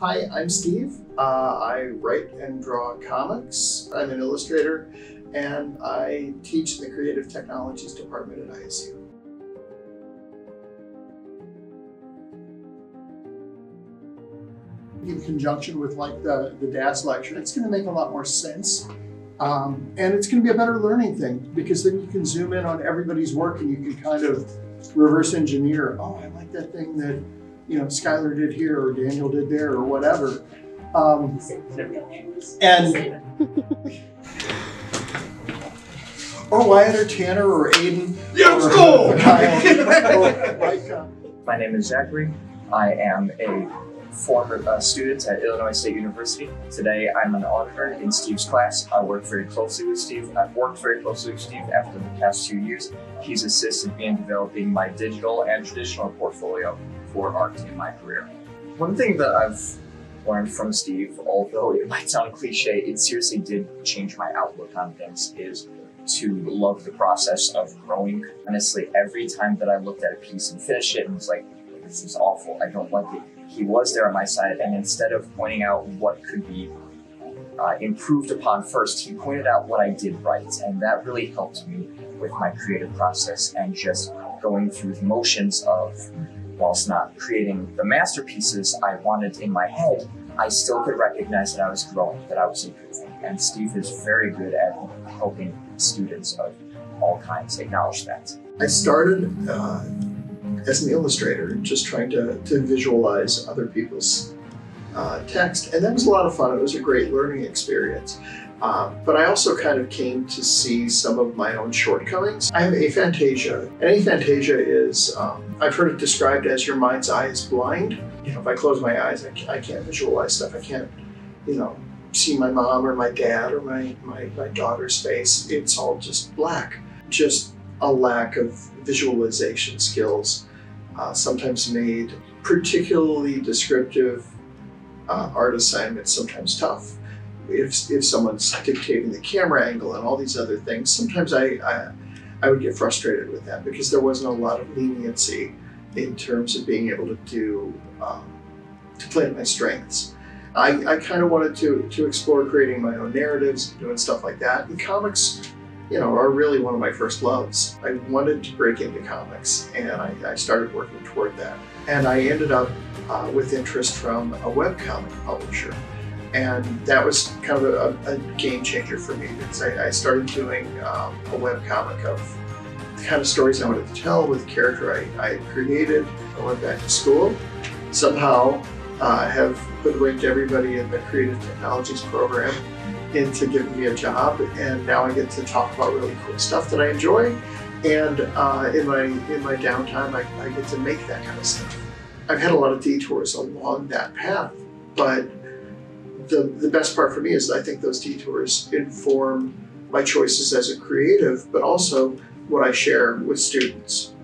Hi, I'm Steve. Uh, I write and draw comics. I'm an illustrator and I teach the Creative Technologies Department at ISU. In conjunction with like the, the DAS lecture, it's going to make a lot more sense. Um, and it's going to be a better learning thing because then you can zoom in on everybody's work and you can kind of reverse engineer. Oh, I like that thing that you know Skylar did here or Daniel did there or whatever. Um, and or Wyatt or Tanner or Aiden. Yeah, let's or go! Kyle, or like, uh, My name is Zachary. I am a former uh, student at Illinois State University. Today, I'm an auditor in Steve's class. I work very closely with Steve. I've worked very closely with Steve after the past two years. He's assisted me in developing my digital and traditional portfolio for art in my career. One thing that I've learned from Steve, although it might sound cliche, it seriously did change my outlook on things, is to love the process of growing. Honestly, every time that I looked at a piece and finished it and was like, this is awful, I don't like it, he was there on my side. And instead of pointing out what could be uh, improved upon first, he pointed out what I did right. And that really helped me with my creative process and just going through the motions of, whilst not creating the masterpieces I wanted in my head, I still could recognize that I was growing, that I was improving. And Steve is very good at helping students of all kinds acknowledge that. I started uh, as an illustrator, just trying to, to visualize other people's uh, text, and that was a lot of fun. It was a great learning experience. Uh, but I also kind of came to see some of my own shortcomings. I have aphantasia, and aphantasia is, um, I've heard it described as your mind's eye is blind. You know, if I close my eyes, I, I can't visualize stuff. I can't, you know, see my mom or my dad or my, my, my daughter's face. It's all just black. Just a lack of visualization skills, uh, sometimes made particularly descriptive uh, art assignments sometimes tough. If, if someone's dictating the camera angle and all these other things, sometimes I, I, I would get frustrated with that because there wasn't a lot of leniency in terms of being able to do, um, to play to my strengths. I, I kind of wanted to, to explore creating my own narratives, doing stuff like that. And comics, you know, are really one of my first loves. I wanted to break into comics and I, I started working toward that. And I ended up uh, with interest from a webcomic publisher. And that was kind of a, a game changer for me because I, I started doing um, a webcomic of the kind of stories I wanted to tell with the character I, I created. I went back to school, somehow uh, have hoodwinked everybody in the Creative Technologies program into giving me a job, and now I get to talk about really cool stuff that I enjoy. And uh, in my in my downtime, I, I get to make that kind of stuff. I've had a lot of detours along that path, but the the best part for me is I think those detours inform my choices as a creative, but also what I share with students.